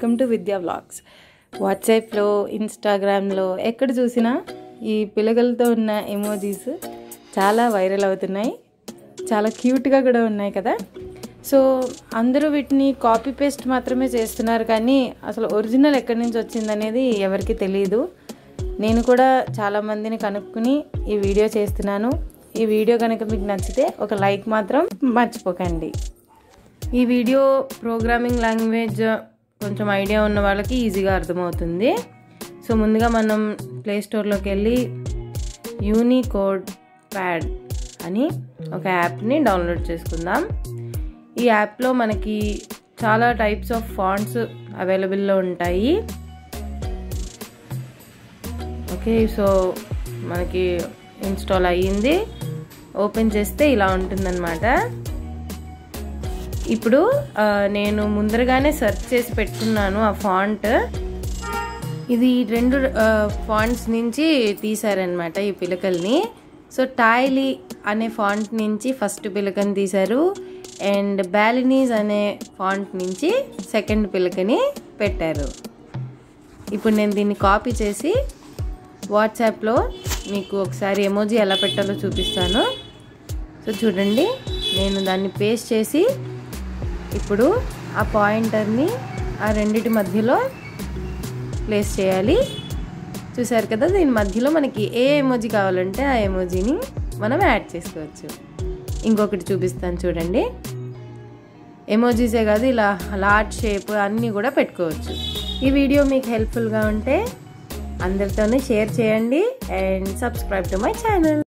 Welcome to విద్యా vlogs. వాట్సాప్లో ఇన్స్టాగ్రామ్లో ఎక్కడ చూసినా ఈ పిల్లగలతో ఉన్న ఎమోజీస్ చాలా వైరల్ అవుతున్నాయి. చాలా క్యూట్గా కూడా ఉన్నాయి కదా. సో అందరూ వీటిని కాపీ పేస్ట్ మాత్రమే చేస్తున్నారు కానీ అసలు ఒరిజినల్ ఎక్కడి నుంచి వచ్చిందనేది ఎవరికి తెలియదు నేను కూడా చాలామందిని కనుక్కుని ఈ వీడియో చేస్తున్నాను. ఈ వీడియో కనుక మీకు నచ్చితే ఒక లైక్ మాత్రం మర్చిపోకండి. ఈ వీడియో ప్రోగ్రామింగ్ లాంగ్వేజ్ కొంచెం ఐడియా ఉన్న వాళ్ళకి ఈజీగా అర్థమవుతుంది. సో ముందుగా మనం ప్లే స్టోర్లోకి వెళ్ళి యూనికోడ్ ప్యాడ్ అని ఒక యాప్ని డౌన్లోడ్ చేసుకుందాం. ఈ యాప్లో మనకి చాలా టైప్స్ ఆఫ్ ఫాంట్స్ అవైలబుల్లో ఉంటాయి. ఓకే సో మనకి ఇన్స్టాల్ అయ్యింది. ఓపెన్ చేస్తే ఇలా ఉంటుందన్నమాట. ఇప్పుడు నేను ముందరగానే సెర్చ్ చేసి పెట్టుకున్నాను ఆ ఫాంట్. ఇది రెండు ఫాంట్స్ నుంచి తీశారనమాట ఈ పిలకల్ని. సో టాయిలీ అనే ఫాంట్ నుంచి ఫస్ట్ పిలకని తీశారు. అండ్ బ్యాలినీస్ అనే ఫాంట్ నుంచి సెకండ్ పిలకని పెట్టారు. ఇప్పుడు నేను దీన్ని కాపీ చేసి వాట్సాప్లో మీకు ఒకసారి ఎమోజీ ఎలా పెట్టాలో చూపిస్తాను. సో చూడండి. నేను దాన్ని పేస్ట్ చేసి ఇప్పుడు ఆ పాయింటర్ని ఆ రెండిటి మధ్యలో ప్లేస్ చేయాలి. చూసారు కదా దీని మధ్యలో మనకి ఏ ఎమోజీ కావాలంటే ఆ ఎమోజీని మనం యాడ్ చేసుకోవచ్చు. ఇంకొకటి చూపిస్తాను చూడండి. ఎమోజీసే కాదు ఇలా లార్జ్ షేప్ అన్నీ కూడా పెట్టుకోవచ్చు. ఈ వీడియో మీకు హెల్ప్ఫుల్గా ఉంటే అందరితోనే షేర్ చేయండి and subscribe to my channel